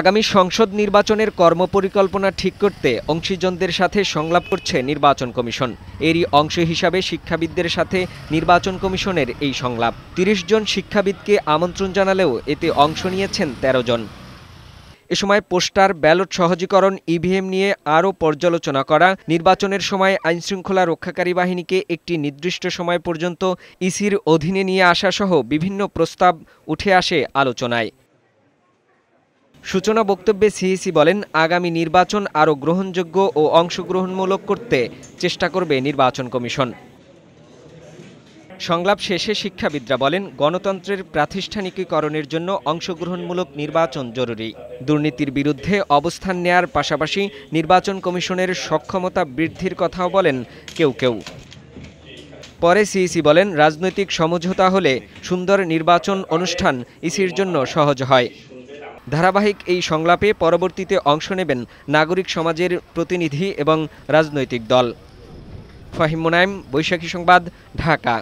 আগামী সংসদ নির্বাচনের কর্মপরিকল্পনা ঠিক করতে অংশীজনদের সাথে সংলাপ করছে নির্বাচন কমিশন। এরই অংশ হিসাবে শিক্ষাবিদদের সাথে নির্বাচন কমিশনের এই সংলাপ। তিরিশ জন শিক্ষাবিদকে আমন্ত্রণ জানালেও এতে অংশ নিয়েছেন ১৩ জন। এ সময় পোস্টার, ব্যালট সহজীকরণ, ইভিএম নিয়ে আরও পর্যালোচনা করা, নির্বাচনের সময় আইনশৃঙ্খলা রক্ষাকারী বাহিনীকে একটি নির্দিষ্ট সময় পর্যন্ত ইসির অধীনে নিয়ে আসা সহ বিভিন্ন প্রস্তাব উঠে আসে আলোচনায়। সূচনা বক্তব্যে সিইসি বলেন, আগামী নির্বাচন আরও গ্রহণযোগ্য ও অংশগ্রহণমূলক করতে চেষ্টা করবে নির্বাচন কমিশন। সংলাপ শেষে শিক্ষাবিদরা বলেন, গণতন্ত্রের প্রাতিষ্ঠানিকীকরণের জন্য অংশগ্রহণমূলক নির্বাচন জরুরি। দুর্নীতির বিরুদ্ধে অবস্থান নেয়ার পাশাপাশি নির্বাচন কমিশনের সক্ষমতা বৃদ্ধির কথাও বলেন কেউ কেউ। পরে সিইসি বলেন, রাজনৈতিক সমঝোতা হলে সুন্দর নির্বাচন অনুষ্ঠান ইসির জন্য সহজ হয়। ধারাবাহিক এই সংলাপে পরবর্তীতে অংশ নেবেন নাগরিক সমাজের প্রতিনিধি এবং রাজনৈতিক দল। ফাহিম মুনাইম বৈশাখী সংবাদ, ঢাকা।